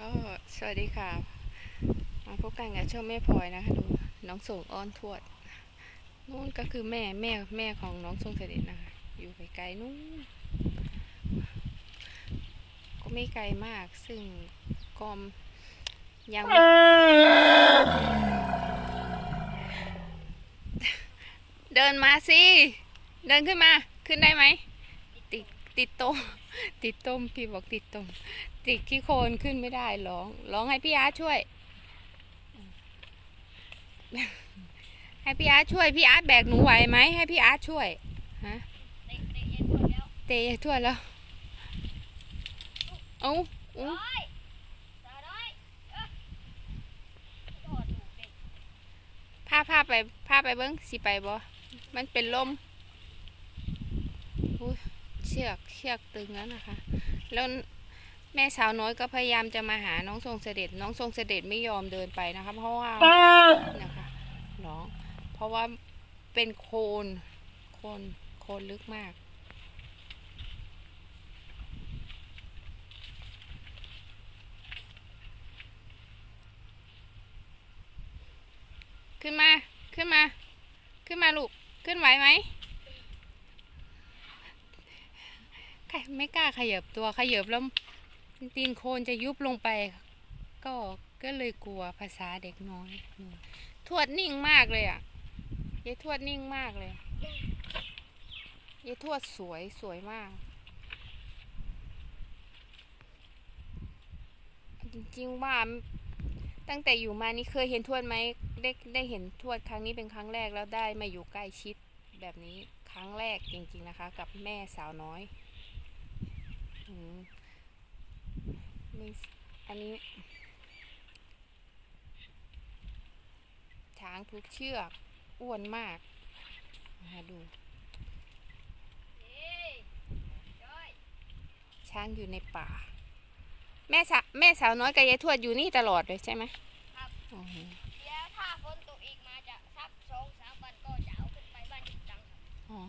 ก็สวัสดีค่ะ มาพบกันกับช่องแม่พลอยนะคะดูน้องส่งอ้อนทวดนู่นก็คือแม่แม่แม่ของน้องทรงเสด็จนะคะอยู่ไกลๆนู่นก็ไม่ไกลมากซึ่งก็ยังไม่เดินมาสิ เดินขึ้นมาขึ้นได้ไหม ติดติดโต ติดต้มพี่บอกติดต้มติดขี้โคลนขึ้นไม่ได้ร้อง ร้องให้พี่อาร์ช่วย ให้พี่อาร์ช่วยพี่อาร์แบกหนูไหวไหมให้พี่อาร์ช่วยฮะเตะทั่วแล้วเอาเอาพาพาไปพาไปเบิ้งสิไปบ่มันเป็นลมอุ๊ย เชือกเชือกตึงแล้วนะคะ แล้วแม่สาวน้อยก็พยายามจะมาหาน้องทรงเสด็จ น้องทรงเสด็จไม่ยอมเดินไปนะคะ เพราะว่านะคะน้องเพราะว่าเป็นโคลนโคลนโคลนลึกมากขึ้นมา ขึ้นมา ขึ้นมาลูก ขึ้นไหวไหมใคร ไม่กล้าขยับตัวขยับแล้วตีนโคนจะยุบลงไป ก็ก็เลยกลัวภาษาเด็กน้อยทวดนิ่งมากเลยอะยายทวดนิ่งมากเลยยายทวดสวยสวยมาก จริงๆว่าตั้งแต่อยู่มานี่เคยเห็นทวดไหมได้ได้เห็นทวดครั้งนี้เป็นครั้งแรกแล้วได้มาอยู่ใกล้ชิดแบบนี้ครั้งแรกจริงๆนะคะ กับแม่สาวน้อย อืมมีอันนี้ ช้างทุกเชือกอ้วนมากมาดู ช้างอยู่ในป่า แม่สาแม่สาวน้อยกับยายทวดอยู่นี่ตลอดเลยใช่ไหมครับอ๋อแล้วถ้าฝนตกอีกมาจะสักสองสามวันก็จะเอาขึ้นไปบ้านจิตตังครับอ๋อ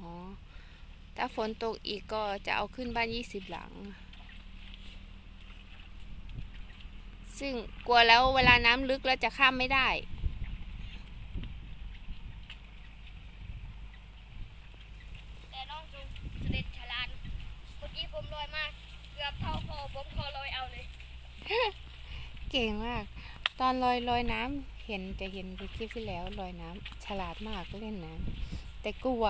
ถ้าฝนตกอีกก็จะเอาขึ้นบ้านยี่สิบหลัง ซึ่งกลัวแล้วเวลาน้ำลึกแล้วจะข้ามไม่ได้ แต่น้องจุงเสด็จฉลาดเมื่อกี้ผมลอยมาเกือบเท่าคอผมคอลอยเอาเลย เก่งมาก ตอนลอยลอยน้ำเห็นจะเห็นไปคลิปที่แล้วลอยน้ำฉลาดมากเล่นน้ำแต่กลัว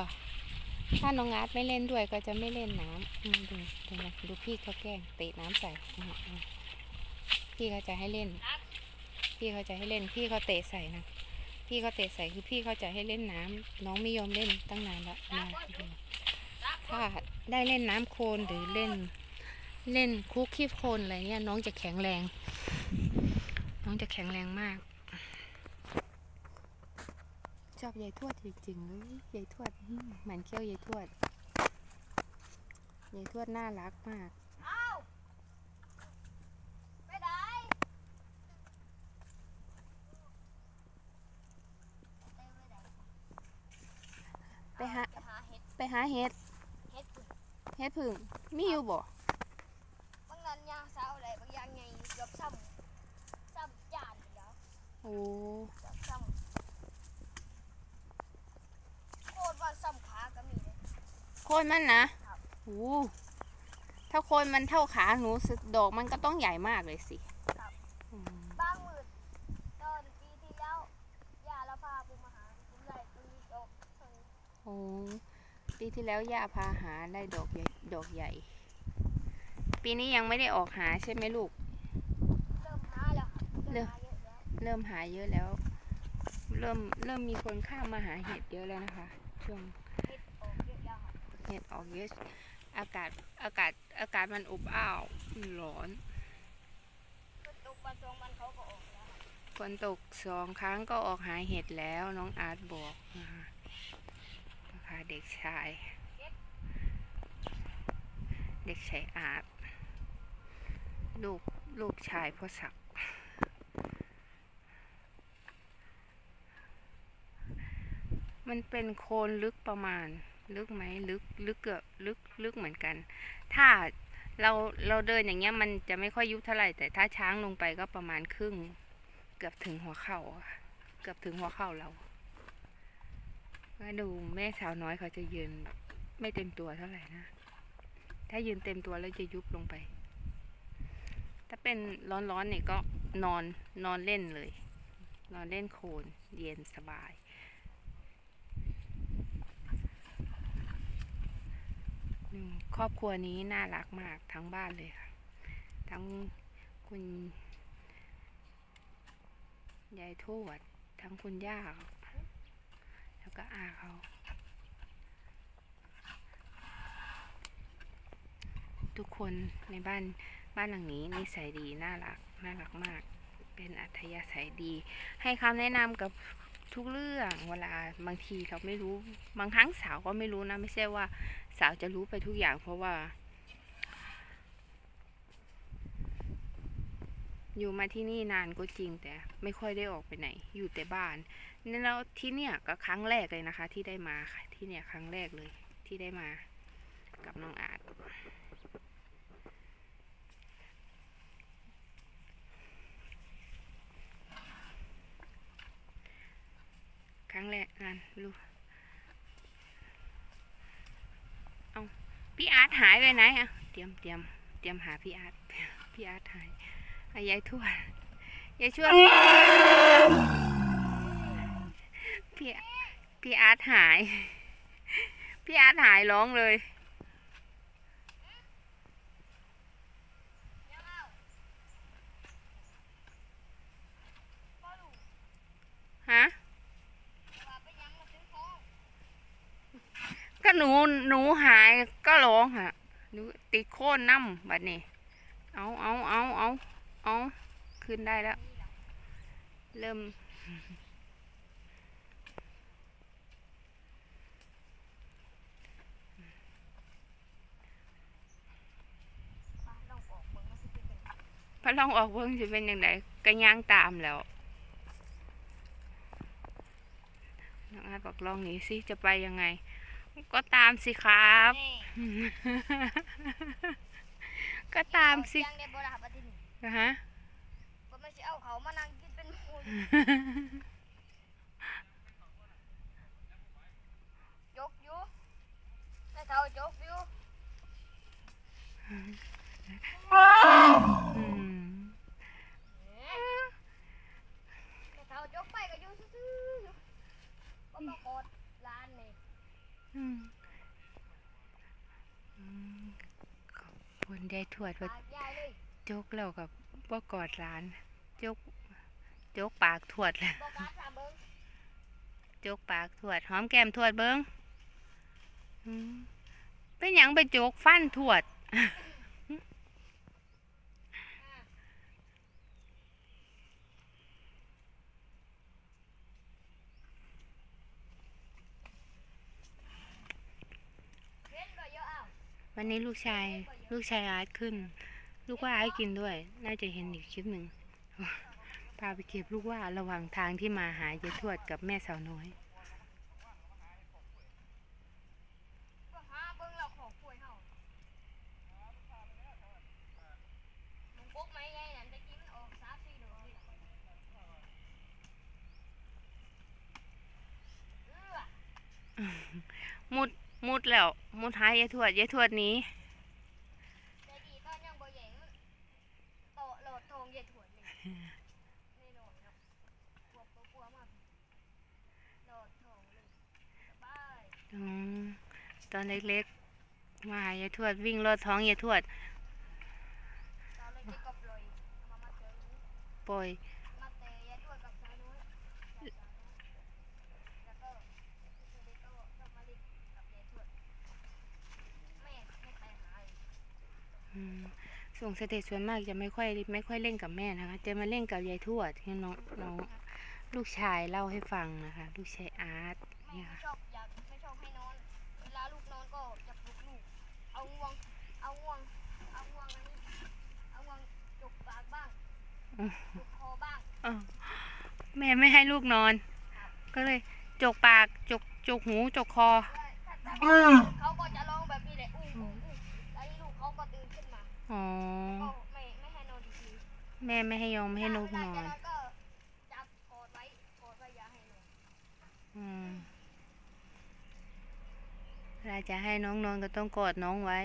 ถ้าน้องอาร์ตไม่เล่นด้วยก็จะไม่เล่นน้ำดูดูนะดูพี่เขาแกล้งเตะน้ำใส่พี่เขาจะให้เล่น พี่เขาจะให้เล่น พี่เขาเตะใส่นะ พี่เขาเตะใส่คือพี่เขาจะให้เล่นน้ำน้องไม่ยอมเล่นตั้งนานแล้วนะถ้าได้เล่นน้ำโคลนหรือเล่นเล่นคุกคีบโคลนอะไรเนี่ยน้องจะแข็งแรง น้องจะแข็งแรงมาก ชอบยายทวดจริงๆเลยยายทวดอืมเหมือนเขี้ยวยายทวดยายทวดน่ารักมากเอ้าไปไหนไปหาหาเห็ดไปหาเห็ดเห็ดพึ่งเห็ดผึ่งมีอยู่บ่บางนั้นยางสาวอะไรบางอย่างไงเกือบซ้ำซ้ำจานเดียวโอ้ เกือบซ้ำโคตรว่าซ้ำขาก็มีเลย โคนมันนะครับโอ้ถ้าโคนมันเท่าขาหนูสึดอกมันก็ต้องใหญ่มากเลยสิครับอืมบางมืดตอนปีที่แล้วย่าเราพาผมมาหาผมได้ตรงนี้ดอกเท่านี้โอ้ปีที่แล้วย่าพาหาได้ดอกใหญ่ดอกใหญ่ ปีนี้ยังไม่ได้ออกหาใช่ไหมลูก เริ่มหาแล้วครับเริ่เริ่มมหาเยอะแล้วเริ่มหาเยอะแล้ว เริ่มเริ่มมีคนข้ามมาหาเห็ดเยอะแล้วนะคะช่วง เห็ดออกเยอะอากาศอากาศอากาศมันอบอ้าวร้อนครับฝนตกสองครั้งก็ออกหาเห็ดแล้วน้องอาร์ตบอกนะคะนะคะเด็กชาย เด็กชายอาร์ตลูกลูกชายพ่อศักดิ์มันเป็นโคลนลึกประมาณ ลึกไหมลึกลึกเกือบลึกลึกเหมือนกัน ถ้าเราเราเดินอย่างเงี้ยมันจะไม่ค่อยยุบเท่าไหร่แต่ถ้าช้างลงไปก็ประมาณครึ่ง เกือบถึงหัวเข่าเกือบถึงหัวเข่าเรามาดูแม่สาวน้อยเขาจะยืนแบบไม่เต็มตัวเท่าไหร่นะ ถ้ายืนเต็มตัวแล้วจะยุบลงไป ถ้าเป็นร้อนๆเนี่ยก็นอนนอนเล่นเลย นอนเล่นโคลนเย็นสบาย อืม ครอบครัวนี้น่ารักมากทั้งบ้านเลยค่ะ ทั้งคุณยายทวด ทั้งคุณย่า แล้วก็อาเขา ทุกคนในบ้านบ้านหลังนี้นิสัยดี น่ารัก น่ารักมาก เป็นอัธยาศัยดี ให้คำแนะนำกับทุกเรื่องเวลาบางทีเราไม่รู้ บางครั้งสาวก็ไม่รู้นะ ไม่ใช่ว่า สาวจะรู้ไปทุกอย่างเพราะว่า อยู่มาที่นี่นานก็จริงแต่ไม่ค่อยได้ออกไปไหน อยู่แต่บ้านนี่แล้วที่เนี่ยก็ครั้งแรกเลยนะคะ ที่ได้มาค่ะที่เนี่ยครั้งแรกเลยที่ได้มา กับน้องอาร์ตครั้งแรกงานรู้ พี่อาร์ ตหายไปไหนอะเตรียมเตรียมเตรียมหาพี่อาร์ตพี่อาร์ตหายอายายทวดยายช่วยพี่พี่อาร์ตหาย พี่อาร์ตหายร้องเลยฮะ ว่าไปยังมาถึงท้อง ก็หนูหนูหายก็ร้องฮะหนูติดโค่นน้ำบัดนี้ เอาเอาเอาเอาเอาขึ้นได้แล้ว เริ่มป้าลองออกเบิ่งมันสิเป็นจังไดพระลองออกเบิ่งสิเป็นยังไงก็ย่างตามแล้วน้องอาบอกลองหนีสิจะไปยังไง ก็ตามสิครับนี่ก็ตามสิเอเสียงได้บ่ล่ะบัดนี้นะฮะบ่แม่นสิเอาเขามานั่งกินเป็นหมู่ยกอยู่แม่เฒ่ายกอยู่ อืม แม่เฒ่ายกไปก็อยู่ซื่อๆอยู่บ่มากอดหลานนี่ อืมอืมขอบคุณได้ ทวดว่าปากเลยจกแล้วกับว่ากอดร้านจกจกปากทวดเลยบ่กล้าถามเบิ่งจกปากทวดหอมแก้มทวดเบิ้งอืมเป็นหยังไปจกฟันทวด เห็นบ่เยอะอ้า ววันนี้ลูกชาย ลูกชายอาร์ตขึ้น ลูกว่าอาร์ตกินด้วย น่าจะเห็นอีกคลิปหนึ่งพาไปเก็บลูกว่าระหว่างทางที่มาหายายทวดกับแม่สาวน้อยก็หาเบิ่งแล้วขอป่วยเฮามึงปกไหมไงนั่นตะกี้มันออก3 4ดอกนี่ล่ะเอื้อ มุดมุดแล้ว มุดหายายทวดยายทวดหนี้ใจดีตอนยังบ่ใหญ่มันโตะโหลดทองเย็ดถวนนี่นี่โหลดครับกลัวกลัวมากโหลดทองเลยสบายอืมตอนเล็กๆ มาหายายทวดวิ่งรอดท้องยายทวดตอนเล็กๆก็ปล่อยเอามามาเจอรู้ ปล่อย มาเตะยายทวดกับสาวน้อยกับสาวน้อยแล้วก็พี่เด็กก็ชอบมาเล่นกับยายทวดแม่ไม่ไปหาเลย อืมส่งเสด็จส่วนมากจะไม่ค่อยไม่ค่อยเล่นกับแม่นะคะ จะมาเล่นกับยายทวดที่น้องน้องลูกชายเล่าให้ฟังนะคะ ลูกชายอาร์ตแม่เนี่ยไม่ค่ะชอบอยากไม่ชอบให้นอนเวลาลูกนอนก็จะปลุกลูกเอางวงเอางวงเอางวงอันนี้เอางวงจุกปากบ้างอืมจุกคอบ้างอ้าวแม่ไม่ให้ลูกนอน ก็เลยจกปากจกจกหูจกคอเขาก็จะร้ อ๋อ ก็ไม่ไม่ให้นอนดีแม่ไม่ให้ยอมๆให้นกนอเวลาจะนนอนก็จับกอดไว้กอดไว้อย่าให้นอนอืมเวลาจะให้น้องนอนก็ต้องกอดน้องไว้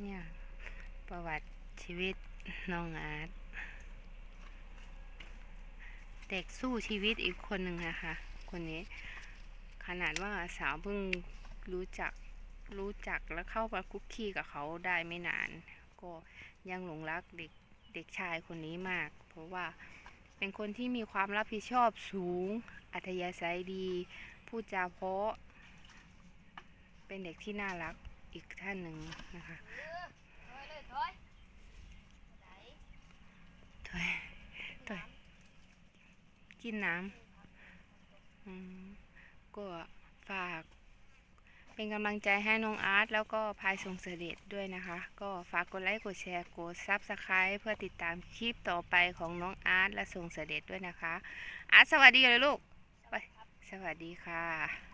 เนี่ย ประวัติชีวิตน้องอาร์ตเด็กสู้ชีวิตอีกคนหนึ่งนะคะ คนนี้ ขนาดว่าสาวเพิ่ง รู้จักรู้จักแล้วเข้ามาคุกคีกับเขาได้ไม่นาน ก็ยังหลงรักเด็กเด็กชายคนนี้มาก เพราะว่าเป็นคนที่มีความรับผิดชอบสูง อัธยาศัยดี พูดจาเพราะ เป็นเด็กที่น่ารักอีกท่านหนึ่งนะคะถอยถอยกินน้ำก็ฝาก เป็นกำลังใจให้น้องอาร์ตแล้วก็พายทรงเสด็จด้วยนะคะ ก็ฝากกดไลค์กดแชร์กด subscribe เพื่อติดตามคลิปต่อไปของน้องอาร์ตและทรงเสด็จด้วยนะคะ อาร์ตสวัสดีเลยลูกไปสวัสดีค่ะ